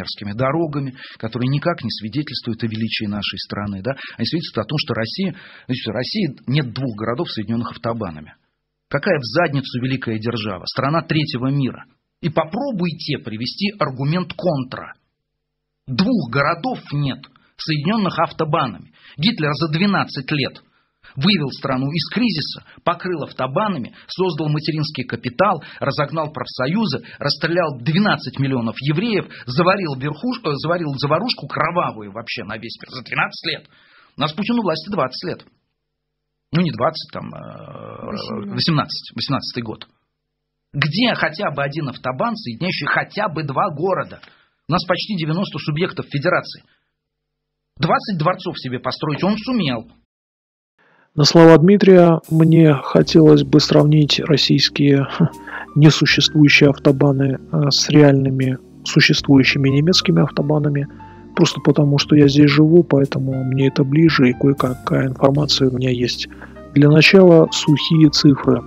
мерзкими дорогами, которые никак не свидетельствуют о величии нашей страны. Да? Они свидетельствуют о том, что Россия, значит, в России нет двух городов, соединенных автобанами. Какая в задницу великая держава? Страна третьего мира. И попробуйте привести аргумент контра. Двух городов нет, соединенных автобанами. Гитлер за 12 лет – вывел страну из кризиса, покрыл автобанами, создал материнский капитал, разогнал профсоюзы, расстрелял 12 миллионов евреев, заварил, верхушку, э, заварил заварушку кровавую вообще на весь мир за 12 лет. У нас Путин у власти 20 лет. Ну, не 20, там, 18, э, 18 год. Где хотя бы один автобан, соединяющий хотя бы два города? У нас почти 90 субъектов федерации. 20 дворцов себе построить он сумел. На слова Дмитрия мне хотелось бы сравнить российские несуществующие автобаны э, с реальными существующими немецкими автобанами, просто потому что я здесь живу, поэтому мне это ближе и кое-какая информация у меня есть. Для начала сухие цифры.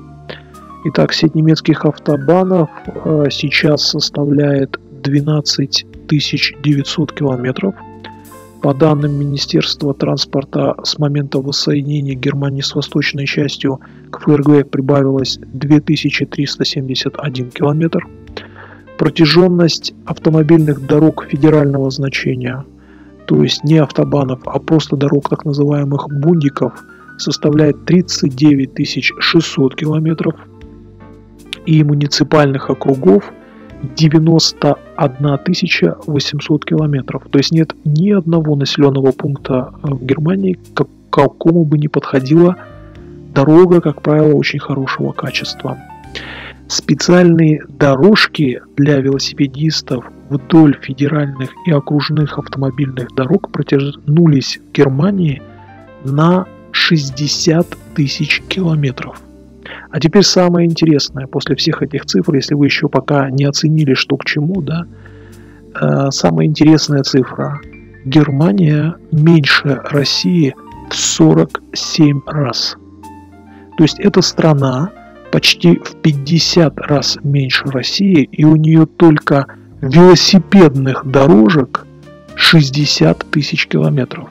Итак, сеть немецких автобанов э, сейчас составляет 12 900 километров – по данным Министерства транспорта, с момента воссоединения Германии с восточной частью к ФРГ прибавилось 2371 километр. Протяженность автомобильных дорог федерального значения, то есть не автобанов, а просто дорог так называемых бундиков, составляет 39 600 километров. И муниципальных округов – 91 800 километров. То есть нет ни одного населенного пункта в Германии, к какому бы ни подходила дорога, как правило, очень хорошего качества. Специальные дорожки для велосипедистов вдоль федеральных и окружных автомобильных дорог протянулись в Германии на 60 тысяч километров – а теперь самое интересное, после всех этих цифр, если вы еще пока не оценили, что к чему, да, э, самая интересная цифра. Германия меньше России в 47 раз. То есть эта страна почти в 50 раз меньше России, и у нее только велосипедных дорожек 60 тысяч километров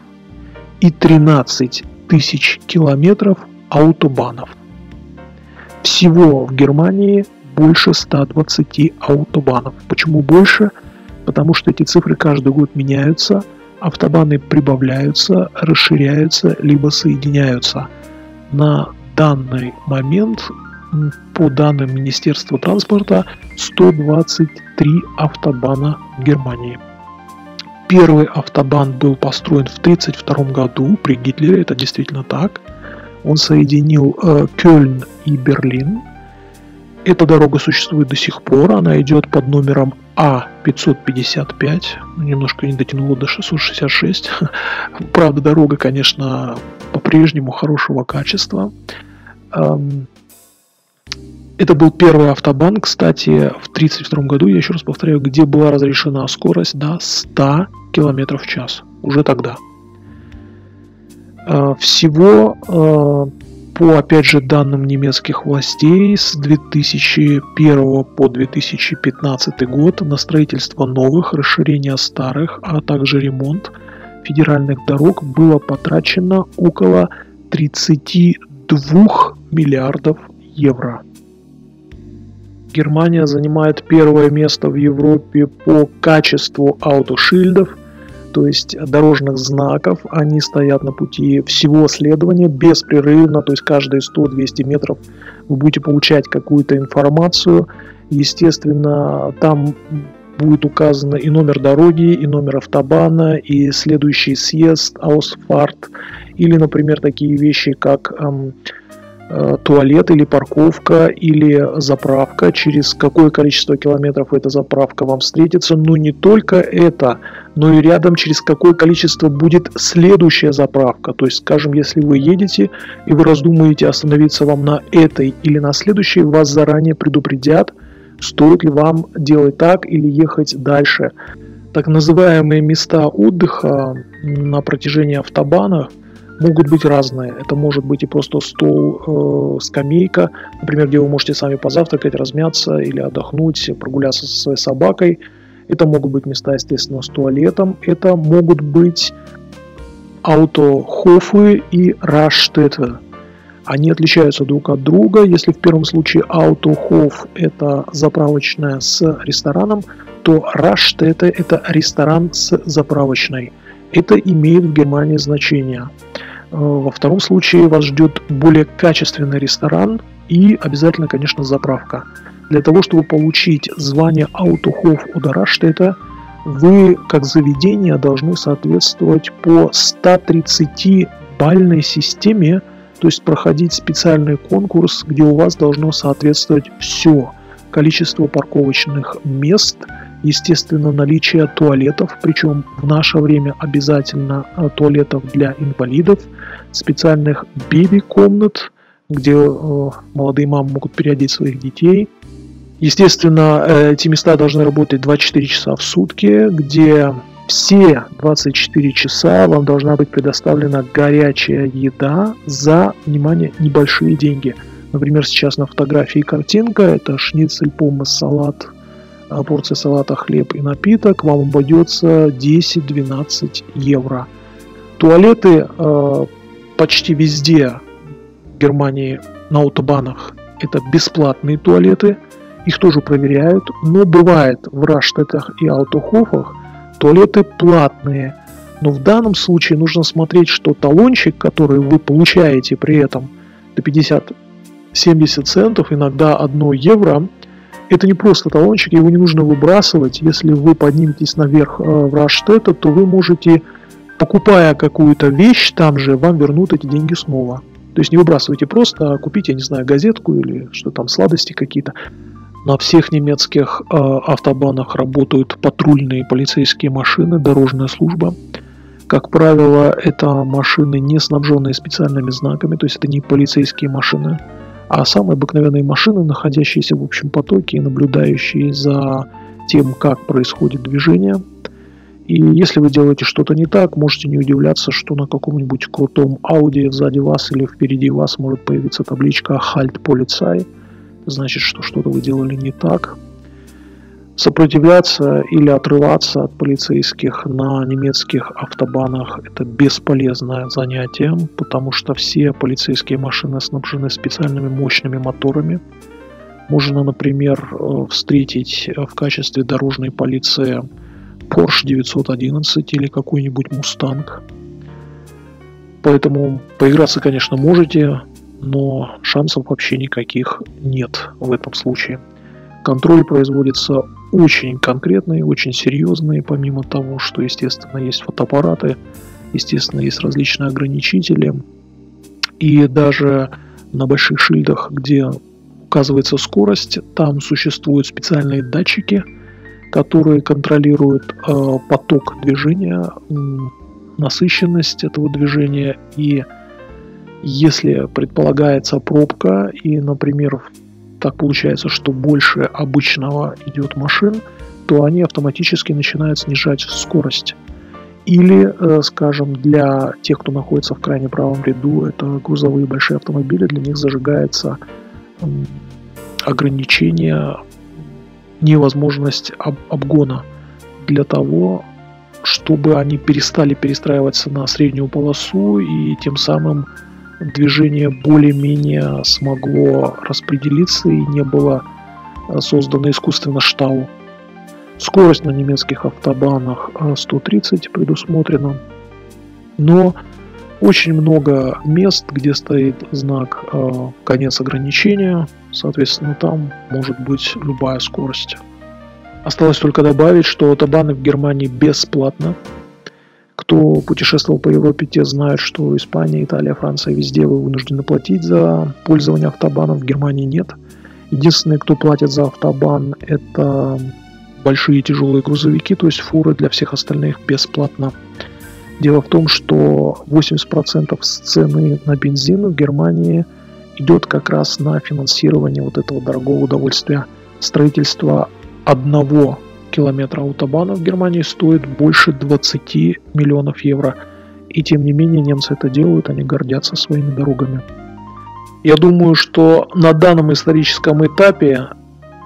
и 13 тысяч километров аутобанов. Всего в Германии больше 120 автобанов. Почему больше? Потому что эти цифры каждый год меняются, автобаны прибавляются, расширяются, либо соединяются. На данный момент, по данным Министерства транспорта, 123 автобана в Германии. Первый автобан был построен в 1932 году при Гитлере, это действительно так – он соединил э, Кёльн и Берлин. Эта дорога существует до сих пор. Она идет под номером А555. Немножко не дотянула до 666. Правда, дорога, конечно, по-прежнему хорошего качества. Это был первый автобан, кстати, в 1932 году, я еще раз повторяю, где была разрешена скорость до 100 км в час. Уже тогда. Э, всего э, по, опять же, данным немецких властей, с 2001 по 2015 год на строительство новых, расширение старых, а также ремонт федеральных дорог было потрачено около 32 миллиардов евро. Германия занимает первое место в Европе по качеству аутошильдов – то есть дорожных знаков, они стоят на пути всего следования беспрерывно, то есть каждые 100-200 метров вы будете получать какую-то информацию. Естественно, там будет указано и номер дороги, и номер автобана, и следующий съезд, аусфарт, или, например, такие вещи, как эм, туалет или парковка или заправка, через какое количество километров эта заправка вам встретится, но не только это, но и рядом через какое количество будет следующая заправка. То есть, скажем, если вы едете и вы раздумаете остановиться вам на этой или на следующей, вас заранее предупредят, стоит ли вам делать так или ехать дальше. Так называемые места отдыха на протяжении автобана – могут быть разные. Это может быть и просто стол, э, скамейка, например, где вы можете сами позавтракать, размяться или отдохнуть, прогуляться со своей собакой. Это могут быть места, естественно, с туалетом. Это могут быть аутохофы и раштеты. Они отличаются друг от друга. Если в первом случае аутохоф – это заправочная с рестораном, то раштете – это ресторан с заправочной. Это имеет в Германии значение. Э, во втором случае вас ждет более качественный ресторан и обязательно, конечно, заправка. Для того, чтобы получить звание аутохоф у Раштета, вы, как заведение, должны соответствовать по 130 бальной системе, то есть проходить специальный конкурс, где у вас должно соответствовать все. Количество парковочных мест, естественно, наличие туалетов, причем в наше время обязательно э, туалетов для инвалидов, специальных беби-комнат, где э, молодые мамы могут переодеть своих детей – Естественно, э, эти места должны работать 24 часа в сутки, где все 24 часа вам должна быть предоставлена горячая еда за, внимание, небольшие деньги. Например, сейчас на фотографии картинка, это шницель, помос, салат, порция салата, хлеб и напиток, вам обойдется 10-12 евро. Туалеты э, почти везде в Германии на автобанах это бесплатные туалеты – их тоже проверяют, но бывает в Раштетах и Аутохофах туалеты платные. Но в данном случае нужно смотреть, что талончик, который вы получаете при этом до 50-70 центов, иногда 1 евро, это не просто талончик, его не нужно выбрасывать. Если вы подниметесь наверх э, в Раштета, то вы можете, покупая какую-то вещь там же, вам вернут эти деньги снова. То есть не выбрасывайте просто, а купите, я не знаю, газетку или что там, сладости какие-то. На всех немецких э, автобанах работают патрульные полицейские машины, дорожная служба. Как правило, это машины, не снабженные специальными знаками, то есть это не полицейские машины, а самые обыкновенные машины, находящиеся в общем потоке и наблюдающие за тем, как происходит движение. И если вы делаете что-то не так, можете не удивляться, что на каком-нибудь крутом Audi сзади вас или впереди вас может появиться табличка «Halt Polizei», значит, что что-то вы делали не так. Сопротивляться или отрываться от полицейских на немецких автобанах – это бесполезное занятие, потому что все полицейские машины снабжены специальными мощными моторами. Можно, например, э, встретить в качестве дорожной полиции Porsche 911 или какой-нибудь Mustang. Поэтому поиграться, конечно, можете, но шансов вообще никаких нет в этом случае. Контроль производится очень конкретный, очень серьезный, помимо того, что, естественно, есть фотоаппараты, естественно, есть различные ограничители. И даже на больших шильдах, где указывается скорость, там существуют специальные датчики, которые контролируют э, поток движения, насыщенность этого движения и если предполагается пробка и, например, так получается, что больше обычного идет машин, то они автоматически начинают снижать скорость. Или, э, скажем, для тех, кто находится в крайне правом ряду, это грузовые большие автомобили, для них зажигается ограничение, невозможность об обгона для того, чтобы они перестали перестраиваться на среднюю полосу и тем самым движение более-менее смогло распределиться и не было э, создано искусственно штау. Скорость на немецких автобанах 130 э, предусмотрена, но очень много мест, где стоит знак э, конец ограничения, соответственно, там может быть любая скорость. Осталось только добавить, что автобаны в Германии бесплатно, кто путешествовал по Европе, те знают, что Испания, Италия, Франция, везде вы вынуждены платить за пользование автобаном, в Германии нет. Единственное, кто платит за автобан, это большие тяжелые грузовики, то есть фуры для всех остальных бесплатно. Дело в том, что 80% с цены на бензин в Германии идет как раз на финансирование вот этого дорогого удовольствия строительства одного километра автобана в Германии стоит больше 20 миллионов евро. И тем не менее немцы это делают, они гордятся своими дорогами. Я думаю, что на данном историческом этапе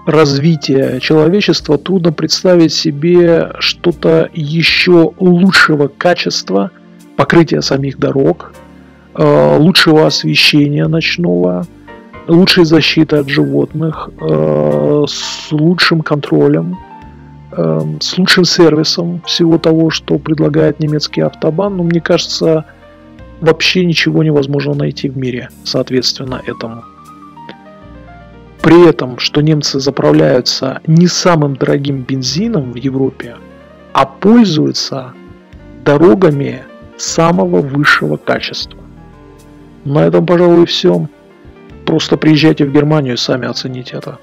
развития человечества трудно представить себе что-то еще лучшего качества покрытия самих дорог, э, лучшего освещения ночного, лучшей защиты от животных, э, с лучшим контролем, с лучшим сервисом всего того, что предлагает немецкий автобан. Но мне кажется, вообще ничего невозможно найти в мире, соответственно, этому. При этом, что немцы заправляются не самым дорогим бензином в Европе, а пользуются дорогами самого высшего качества. На этом, пожалуй, все. Просто приезжайте в Германию и сами оцените это.